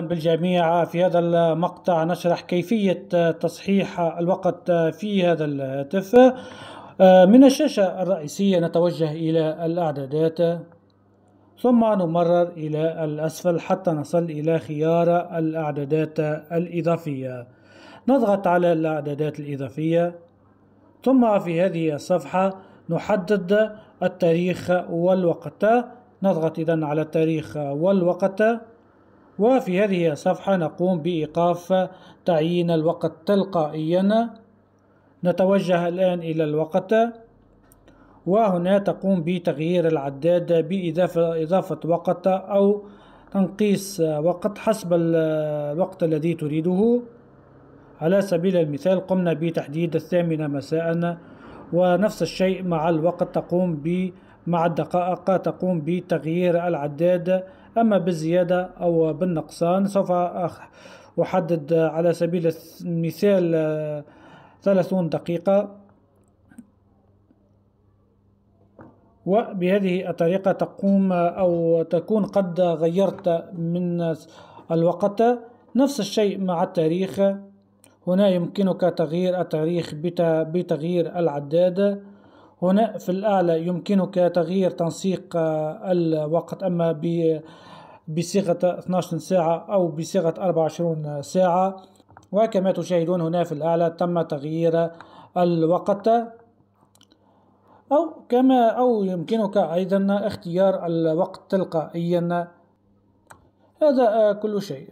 بالجميع في هذا المقطع. نشرح كيفية تصحيح الوقت في هذا الهاتف. من الشاشة الرئيسية نتوجه إلى الإعدادات ثم نمرر إلى الأسفل حتى نصل إلى خيار الإعدادات الإضافية. نضغط على الإعدادات الإضافية ثم في هذه الصفحة نحدد التاريخ والوقت. نضغط إذا على التاريخ والوقت. وفي هذه الصفحة نقوم بإيقاف تعيين الوقت تلقائيا. نتوجه الآن إلى الوقت. وهنا تقوم بتغيير العداد بإضافة إضافة وقت أو تنقيص وقت حسب الوقت الذي تريده. على سبيل المثال قمنا بتحديد الثامنة مساء. ونفس الشيء مع الوقت تقوم مع الدقائق تقوم بتغيير العداد أما بالزيادة أو بالنقصان سوف أحدد على سبيل المثال ثلاثون دقيقة. وبهذه الطريقة تقوم أو تكون قد غيرت من الوقت. نفس الشيء مع التاريخ. هنا يمكنك تغيير التاريخ بتغيير العداد. هنا في الأعلى يمكنك تغيير تنسيق الوقت أما بصيغة 12 ساعة أو بصيغة 24 ساعة. وكما تشاهدون هنا في الأعلى تم تغيير الوقت. أو كما أو يمكنك أيضا اختيار الوقت تلقائيا. هذا كل شيء.